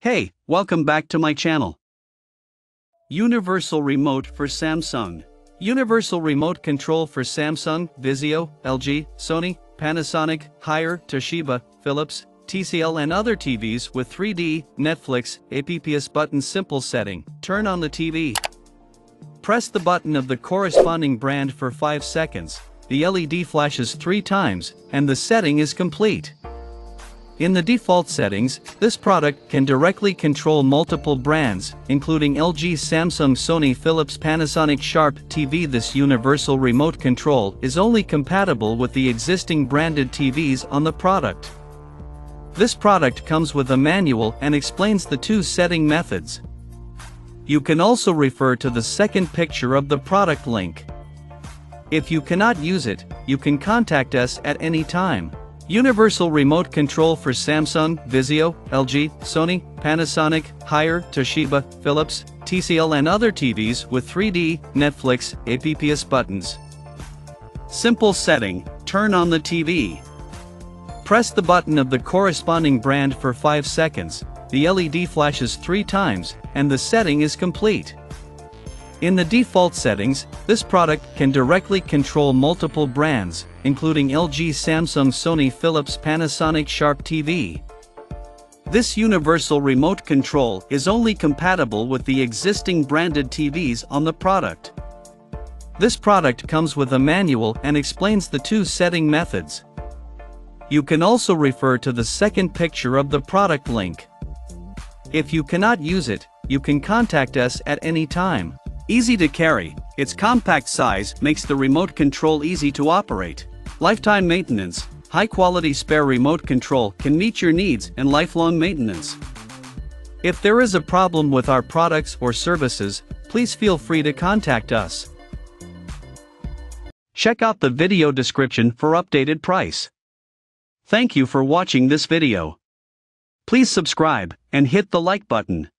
Hey, welcome back to my channel. Universal Remote for Samsung. Universal Remote Control for Samsung, Vizio, LG, Sony, Panasonic, Haier, Toshiba, Philips, TCL and other TVs with 3D, Netflix, APPS button simple setting. Turn on the TV. Press the button of the corresponding brand for 5 seconds. The LED flashes 3 times, and the setting is complete. In the default settings, this product can directly control multiple brands, including LG, Samsung, Sony, Philips, Panasonic, Sharp TV. This universal remote control is only compatible with the existing branded TVs on the product. This product comes with a manual and explains the two setting methods. You can also refer to the second picture of the product link. If you cannot use it, you can contact us at any time. Universal remote control for Samsung, Vizio, LG, Sony, Panasonic, Haier, Toshiba, Philips, TCL and other TVs with 3D, Netflix, APPS buttons. Simple setting, turn on the TV. Press the button of the corresponding brand for 5 seconds, the LED flashes 3 times, and the setting is complete. In the default settings, this product can directly control multiple brands, including LG, Samsung, Sony, Philips, Panasonic, Sharp TV. This universal remote control is only compatible with the existing branded TVs on the product. This product comes with a manual and explains the two setting methods. You can also refer to the second picture of the product link. If you cannot use it, you can contact us at any time. Easy to carry, its compact size makes the remote control easy to operate. Lifetime maintenance, high quality spare remote control can meet your needs and lifelong maintenance. If there is a problem with our products or services, please feel free to contact us. Check out the video description for updated price. Thank you for watching this video. Please subscribe and hit the like button.